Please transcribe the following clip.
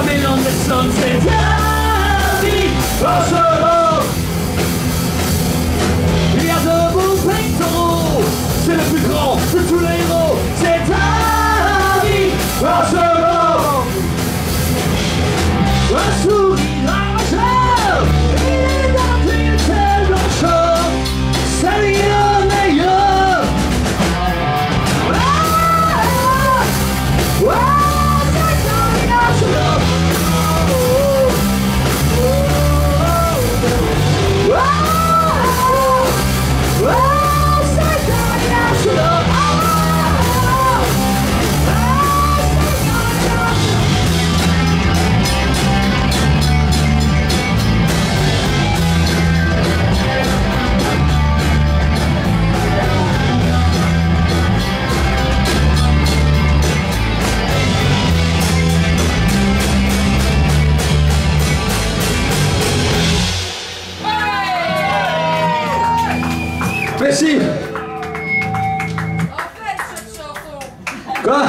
coming on the sunset. Il y a de beaux pectoraux. C'est le plus grand de tous les héros. C'est Derby, Rochereau. En fait, cette chanson. Quoi?